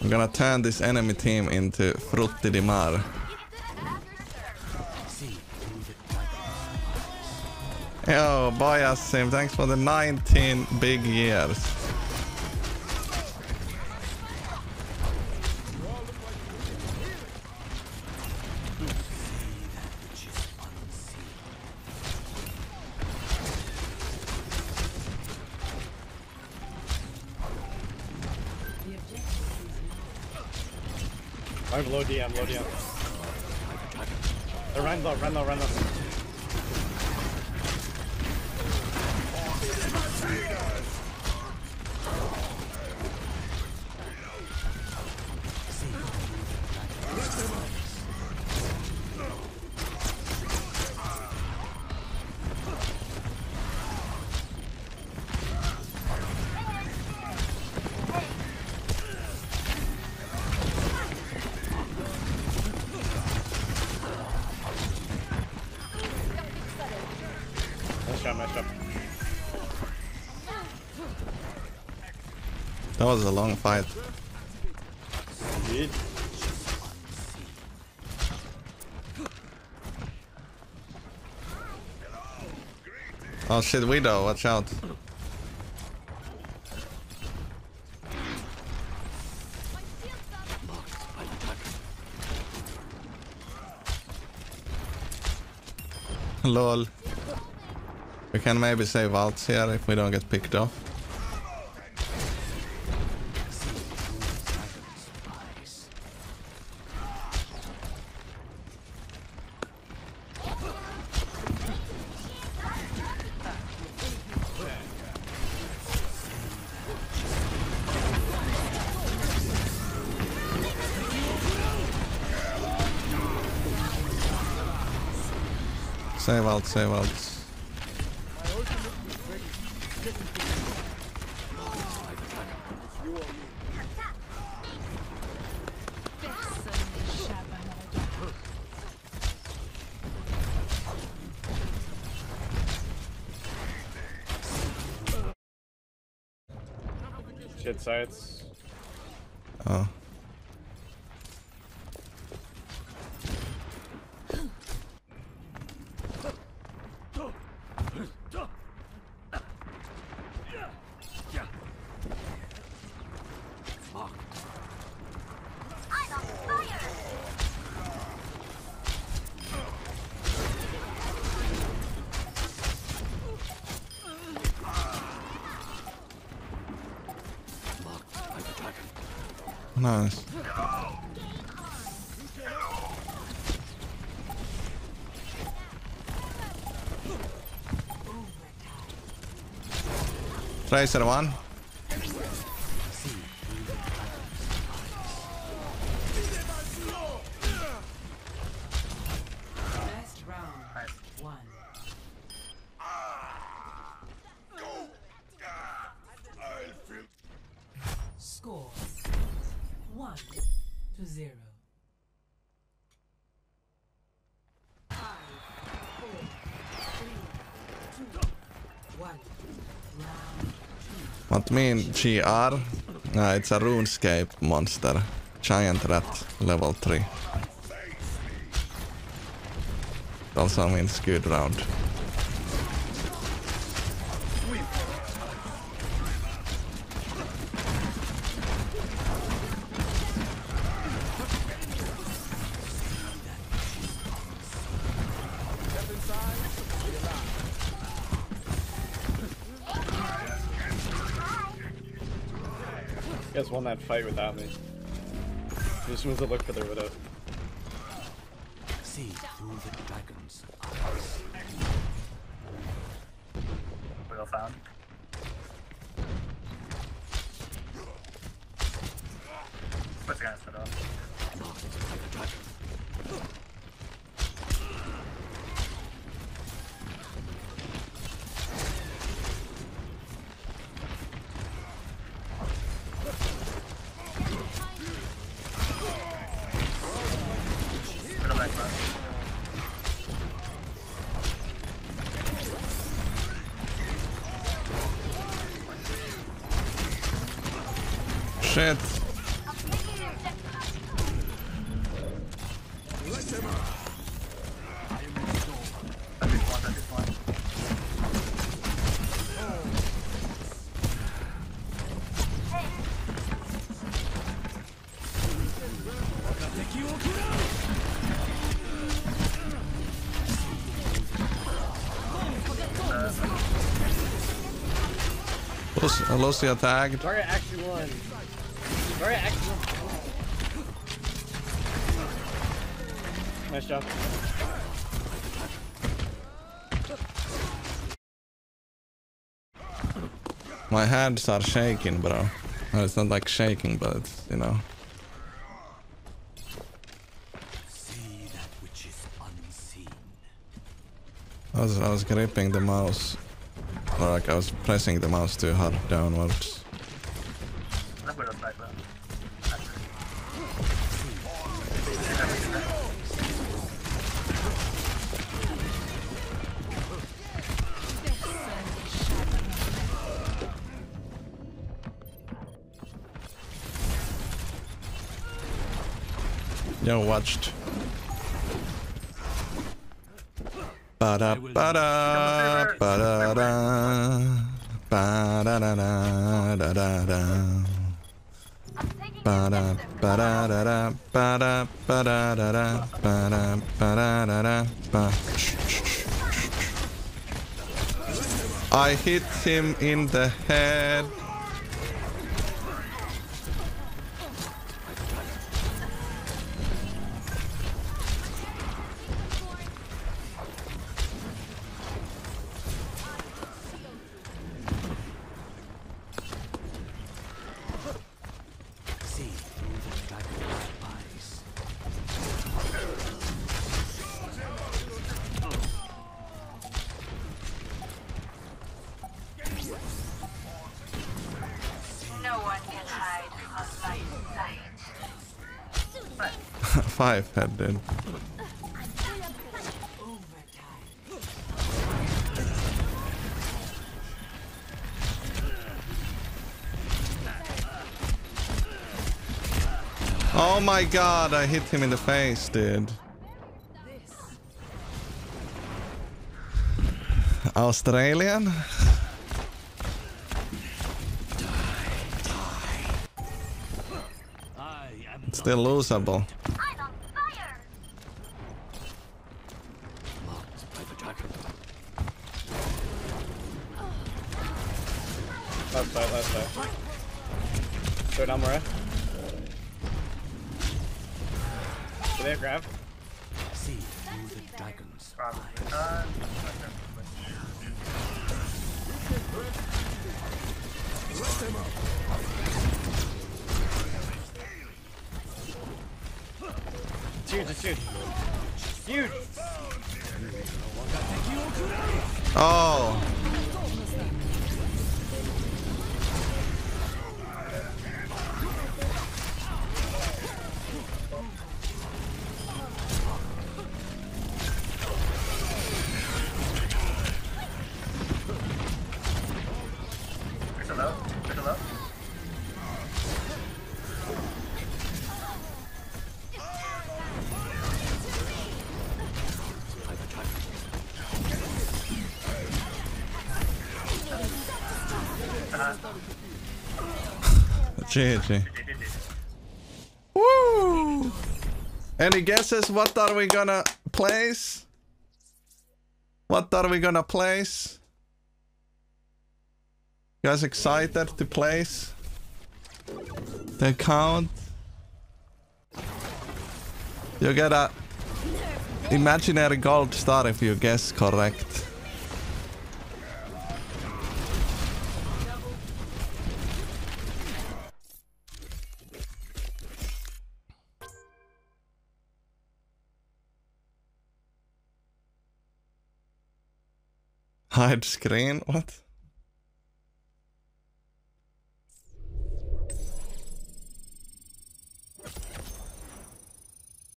I'm gonna turn this enemy team into Frutti di Mar. Yo, Boy Sim, thanks for the 19 big years. I'm low DM, low DM. Uh, run low, run low, run low. That was a long fight. Indeed. Oh shit, Widow, watch out. Lol. We can maybe save outs here if we don't get picked off. Save out, save out. Shit sights. Oh. Nice. Tracer one. What mean GR? Uh, it's a RuneScape monster. Giant rat, level 3. Also means good round. Guys won that fight without me. Just went to look for their widow. See through the dragon's Widow found. What's gonna set off? Widow Shit. Lus- uh, Lúcio tagged. Zarya actually won. Zarya actually won. Nice job. My hands are shaking, bro. No, it's not like shaking, but it's, you know. See that which is unseen. I was, I was gripping the mouse. Or like I was pressing the mouse too hard downwards. That's Widow's back though. Yo, watched. Ba-da, ba-da, ba-da-da, ba-da-da-da, da-da-da. Ba-da, ba-da-da-da, ba-da, ba-da-da-da, ba-da, ba-da-da-da, ba- I hit him in the head. Five head, dude. Oh my god, I hit him in the face, dude. Australian? Still losable. Side, left side. Go down, Moira. Do they have grab? See through the dragon's Probably. Uh, It's huge, it's huge. Huge! Oh! GG. Woo! Any guesses? What are we gonna place? What are we gonna place? You guys excited to place the account? You get a imaginary gold star if you guess correct. Hide screen? What?